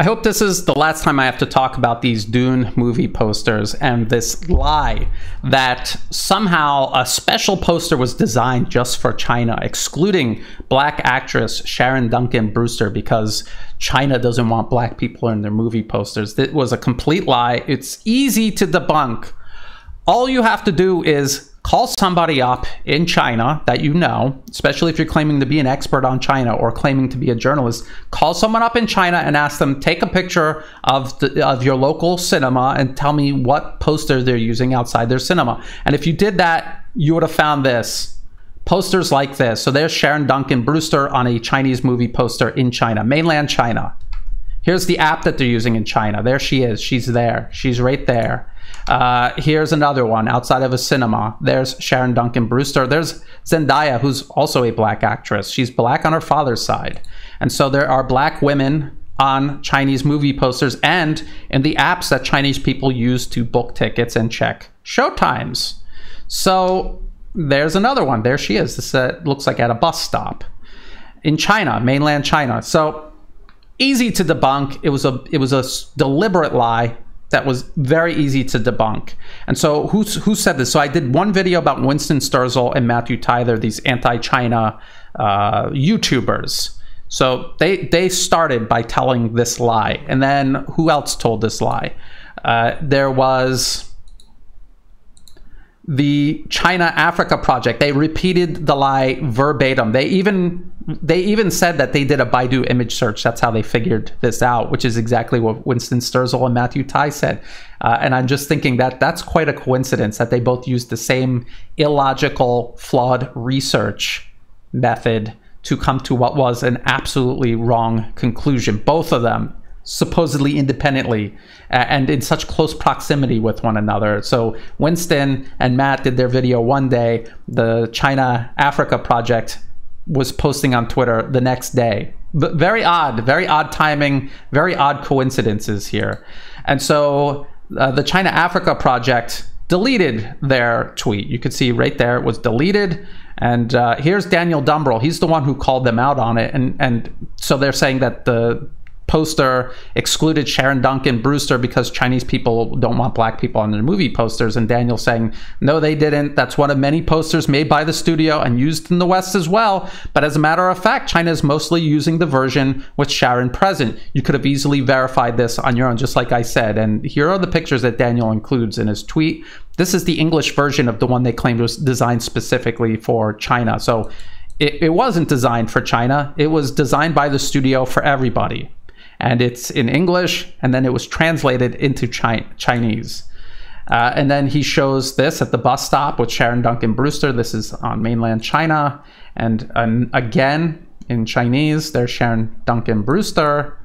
I hope this is the last time I have to talk about these Dune movie posters and this lie that somehow a special poster was designed just for China, excluding black actress Sharon Duncan Brewster because China doesn't want black people in their movie posters. It was a complete lie. It's easy to debunk. All you have to do is call somebody up in China that you know, especially if you're claiming to be an expert on China or claiming to be a journalist. Call someone up in China and ask them take a picture of the, of your local cinema and tell me what poster they're using outside their cinema. And if you did that, you would have found this posters like this. So there's Sharon Duncan Brewster on a Chinese movie poster in China, mainland China. Here's the app that they're using in China. There she is. She's there. She's right there. Uh, here's another one outside of a cinema. There's Sharon Duncan Brewster. There's Zendaya, who's also a black actress. She's black on her father's side. And so there are black women on Chinese movie posters and in the apps that Chinese people use to book tickets and check showtimes. So there's another one. There she is. This uh, looks like at a bus stop in China, mainland China. So easy to debunk. It was a it was a deliberate lie that was very easy to debunk. And so who, who said this? So I did one video about Winston Sterzel and Matthew Tyler, these anti-China uh, YouTubers. So they they started by telling this lie, and then who else told this lie? Uh, there was the China Africa project. They repeated the lie verbatim. They even they even said that they did a Baidu image search. That's how they figured this out, which is exactly what Winston Sterzel and Matthew Tye said. Uh, and I'm just thinking that that's quite a coincidence that they both used the same illogical, flawed research method to come to what was an absolutely wrong conclusion. Both of them supposedly independently and in such close proximity with one another. So Winston and Matt did their video one day. The China Africa project was posting on Twitter the next day. But very odd, very odd timing, very odd coincidences here. And so uh, the China Africa project deleted their tweet. You can see right there it was deleted. And uh, here's Daniel Dumbrill. He's the one who called them out on it. And and so they're saying that the poster excluded Sharon Duncan Brewster because Chinese people don't want black people on their movie posters. And Daniel saying, no, they didn't. That's one of many posters made by the studio and used in the West as well. But as a matter of fact, China is mostly using the version with Sharon present. You could have easily verified this on your own, just like I said. And here are the pictures that Daniel includes in his tweet. This is the English version of the one they claimed was designed specifically for China. So it, it wasn't designed for China. It was designed by the studio for everybody and it's in English, and then it was translated into Chi- Chinese. Uh, and then he shows this at the bus stop with Sharon Duncan Brewster. This is on mainland China. And again, in Chinese, there's Sharon Duncan Brewster.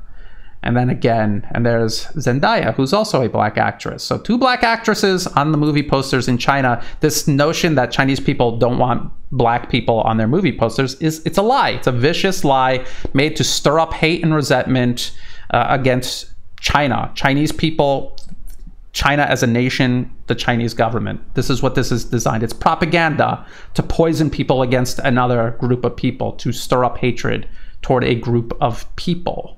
And then again, and there's Zendaya, who's also a black actress. So two black actresses on the movie posters in China. This notion that Chinese people don't want black people on their movie posters is it's a lie. It's a vicious lie made to stir up hate and resentment uh, against China. Chinese people, China as a nation, the Chinese government. This is what this is designed. It's propaganda to poison people against another group of people, to stir up hatred toward a group of people.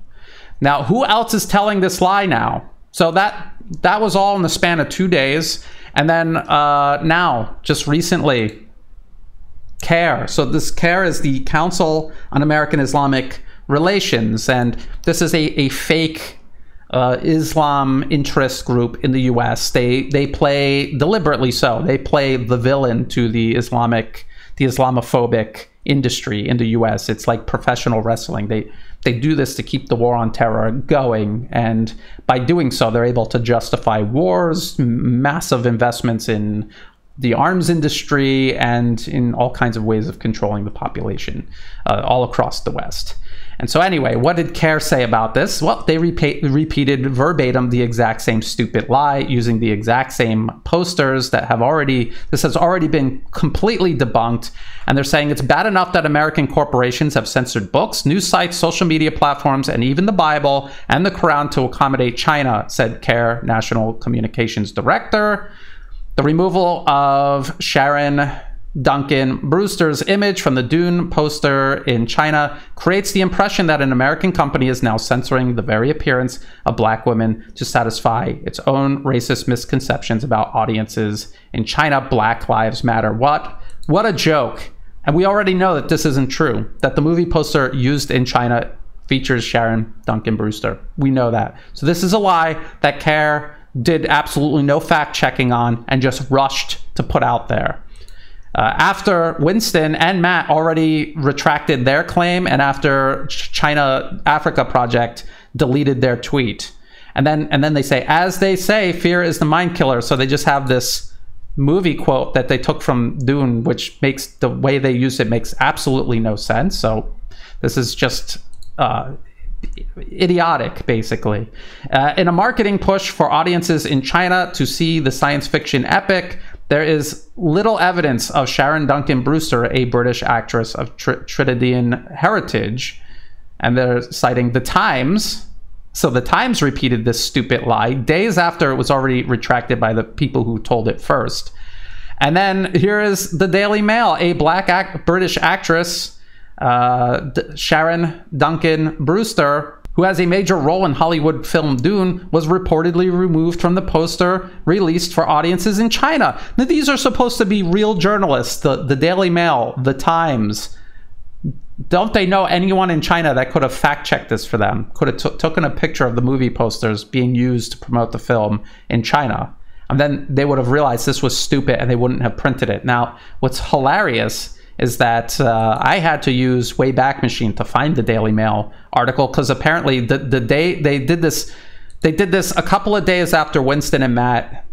Now, who else is telling this lie now? So that that was all in the span of two days, and then uh, now, just recently, CAIR. So this CAIR is the Council on American Islamic Relations, and this is a, a fake uh, Islam interest group in the U.S. They they play deliberately so. They play the villain to the Islamic, the Islamophobic industry in the U.S. It's like professional wrestling. They they do this to keep the war on terror going, and by doing so, they're able to justify wars, massive investments in the arms industry, and in all kinds of ways of controlling the population uh, all across the West. And so, anyway, what did CAIR say about this? Well, they repeat, repeated verbatim the exact same stupid lie using the exact same posters that have already, this has already been completely debunked. And they're saying it's bad enough that American corporations have censored books, news sites, social media platforms, and even the Bible and the Quran to accommodate China, said CAIR National Communications Director. The removal of Sharon Duncan Brewster's image from the Dune poster in China creates the impression that an American company is now censoring the very appearance of black women to satisfy its own racist misconceptions about audiences in China. Black Lives Matter. What? What a joke. And we already know that this isn't true, that the movie poster used in China features Sharon Duncan Brewster. We know that. So this is a lie that CAIR did absolutely no fact checking on and just rushed to put out there. Uh, after Winston and Matt already retracted their claim, and after China Africa Project deleted their tweet, and then and then they say, as they say, fear is the mind killer. So they just have this movie quote that they took from Dune, which makes the way they use it makes absolutely no sense. So this is just uh, idiotic, basically. Uh, in a marketing push for audiences in China to see the science fiction epic, there is little evidence of Sharon Duncan Brewster, a British actress of Tr- Trinidadian heritage. And they're citing The Times. So The Times repeated this stupid lie days after it was already retracted by the people who told it first. And then here is the Daily Mail. A black act- British actress, uh, D- Sharon Duncan Brewster, who has a major role in Hollywood film Dune, was reportedly removed from the poster released for audiences in China. Now, these are supposed to be real journalists, the, the Daily Mail, the Times. Don't they know anyone in China that could have fact checked this for them? Could have t- taken a picture of the movie posters being used to promote the film in China? And then they would have realized this was stupid and they wouldn't have printed it. Now, what's hilarious is that uh, I had to use Wayback Machine to find the Daily Mail article because apparently the the day they did this, they did this a couple of days after Winston and Matt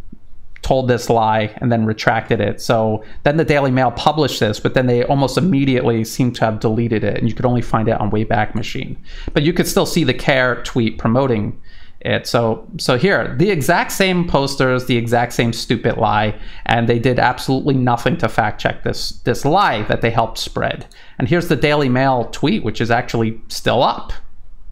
told this lie and then retracted it. So then the Daily Mail published this, but then they almost immediately seem to have deleted it, and you could only find it on Wayback Machine. But you could still see the CAIR tweet promoting it. So so here, the exact same posters, the exact same stupid lie, and they did absolutely nothing to fact check this this lie that they helped spread. And here's the Daily Mail tweet, which is actually still up.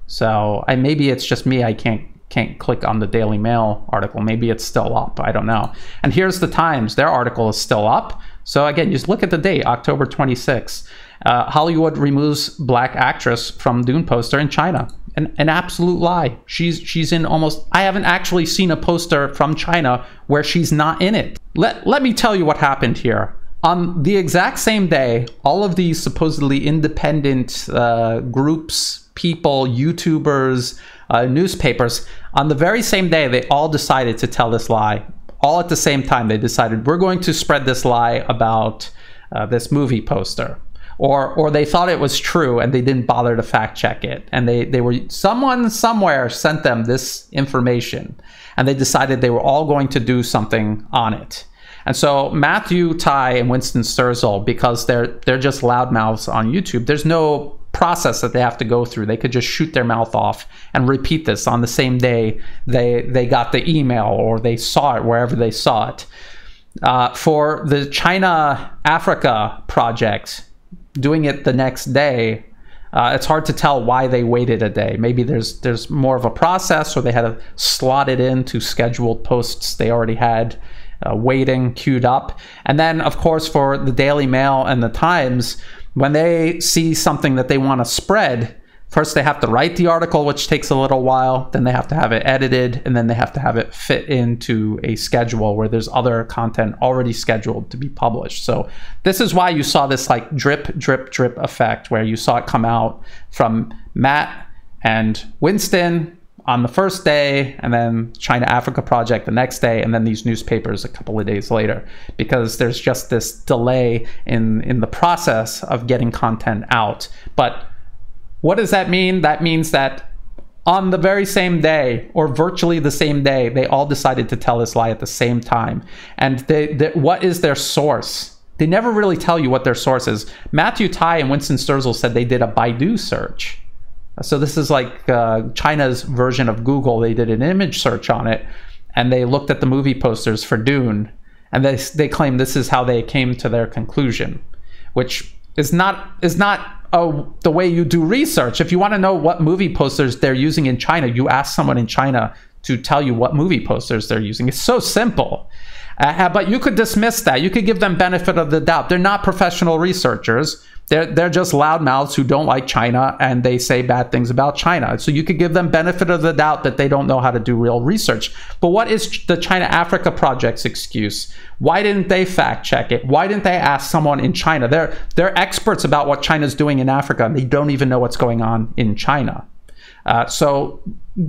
So I maybe it's just me. I can't can't click on the Daily Mail article. Maybe it's still up. I don't know. And here's the Times. Their article is still up. So again, just look at the date, October 26. Uh, Hollywood removes black actress from Dune poster in China an, an absolute lie. She's she's in almost I haven't actually seen a poster from China where she's not in it. Let let me tell you what happened here. On the exact same day, all of these supposedly independent uh, groups, people, YouTubers, uh, newspapers, on the very same day, they all decided to tell this lie. All at the same time, they decided we're going to spread this lie about uh, this movie poster or or they thought it was true and they didn't bother to fact check it. And they they were someone somewhere sent them this information and they decided they were all going to do something on it. And so Matthew Tye and Winston Sterzel because they're they're just loudmouths on YouTube there's no process that they have to go through. They could just shoot their mouth off and repeat this on the same day they they got the email or they saw it wherever they saw it. Uh, for the China Africa project doing it the next day, uh, it's hard to tell why they waited a day. Maybe there's there's more of a process, or they had to slot it into scheduled posts they already had uh, waiting queued up. And then, of course, for the Daily Mail and the Times, when they see something that they want to spread, first they have to write the article which takes a little while. Then they have to have it edited and then they have to have it fit into a schedule where there's other content already scheduled to be published. So this is why you saw this like drip drip drip effect where you saw it come out from matt and winston on the first day and then china africa project the next day and then these newspapers a couple of days later. Because there's just this delay in in the process of getting content out. But what does that mean? That means that on the very same day or virtually the same day, they all decided to tell this lie at the same time. And they, they, what is their source? They never really tell you what their source is. Matthew Tye and Winston Sterzel said they did a Baidu search. So this is like uh, China's version of Google. They did an image search on it, and they looked at the movie posters for Dune, and they they claim this is how they came to their conclusion, which is not is not oh, the way you do research. If you want to know what movie posters they're using in China, you ask someone in China to tell you what movie posters they're using. It's so simple. Uh, but you could dismiss that. You could give them benefit of the doubt. They're not professional researchers. They're, they're just loudmouths who don't like China and they say bad things about China. So you could give them benefit of the doubt that they don't know how to do real research. But what is the China Africa Project's excuse? Why didn't they fact check it? Why didn't they ask someone in China? They're, they're experts about what China's doing in Africa and they don't even know what's going on in China. Uh, so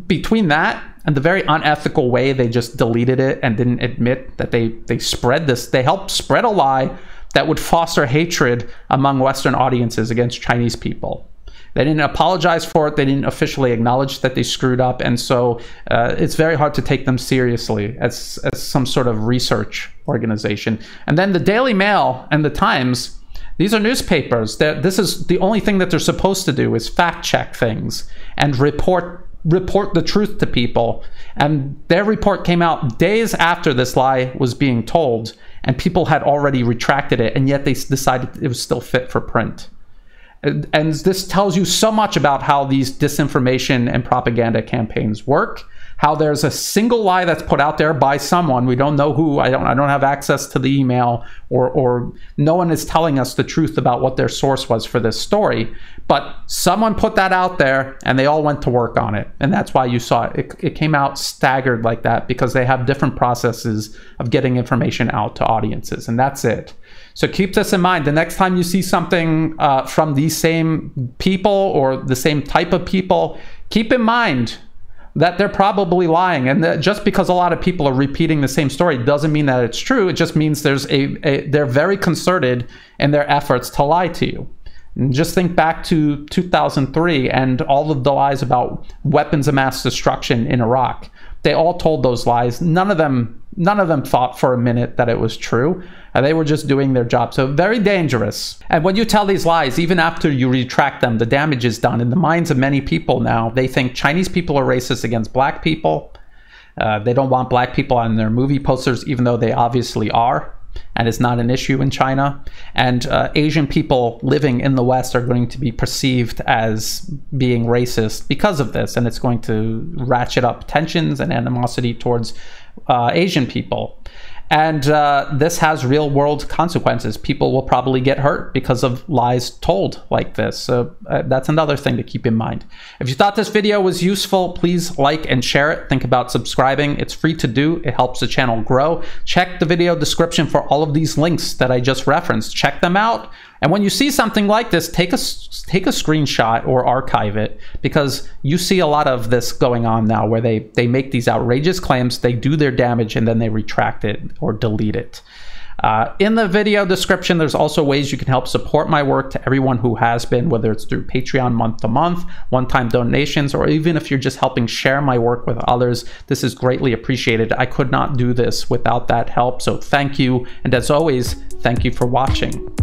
between that and the very unethical way they just deleted it and didn't admit that they they spread this, they helped spread a lie that would foster hatred among Western audiences against Chinese people. They didn't apologize for it. They didn't officially acknowledge that they screwed up, and so uh, it's very hard to take them seriously as as some sort of research organization. And then the Daily Mail and the Times. These are newspapers. They're, this is the only thing that they're supposed to do is fact check things and report report the truth to people. And their report came out days after this lie was being told, and people had already retracted it, and yet they decided it was still fit for print. And, this tells you so much about how these disinformation and propaganda campaigns work how there's a single lie that's put out there by someone we don't know who i don't i don't have access to the email or or no one is telling us the truth about what their source was for this story but someone put that out there and they all went to work on it and that's why you saw it it, it came out staggered like that because they have different processes of getting information out to audiences and that's it so keep this in mind. The next time you see something uh, from these same people or the same type of people, keep in mind that they're probably lying. And just because a lot of people are repeating the same story doesn't mean that it's true. It just means there's a, a they're very concerted in their efforts to lie to you. Just think back to 2003 and all of the lies about weapons of mass destruction in Iraq. They all told those lies. None of them none of them thought for a minute that it was true. and they were just doing their job. So very dangerous. And when you tell these lies, even after you retract them, the damage is done. In the minds of many people now, they think Chinese people are racist against black people. Uh, they don't want black people on their movie posters, even though they obviously are. And it's not an issue in China. And uh, Asian people living in the West are going to be perceived as being racist because of this. And it's going to ratchet up tensions and animosity towards uh, Asian people. And uh, this has real world consequences. People will probably get hurt because of lies told like this. So uh, that's another thing to keep in mind. If you thought this video was useful, please like and share it. Think about subscribing. It's free to do. It helps the channel grow. Check the video description for all of these links that I just referenced. Check them out. And when you see something like this, take a take a screenshot or archive it because you see a lot of this going on now where they they make these outrageous claims, they do their damage and then they retract it or delete it. Uh, in the video description, there's also ways you can help support my work to everyone who has been, whether it's through Patreon month to month, one time donations, or even if you're just helping share my work with others. This is greatly appreciated. I could not do this without that help. So thank you. And as always, thank you for watching.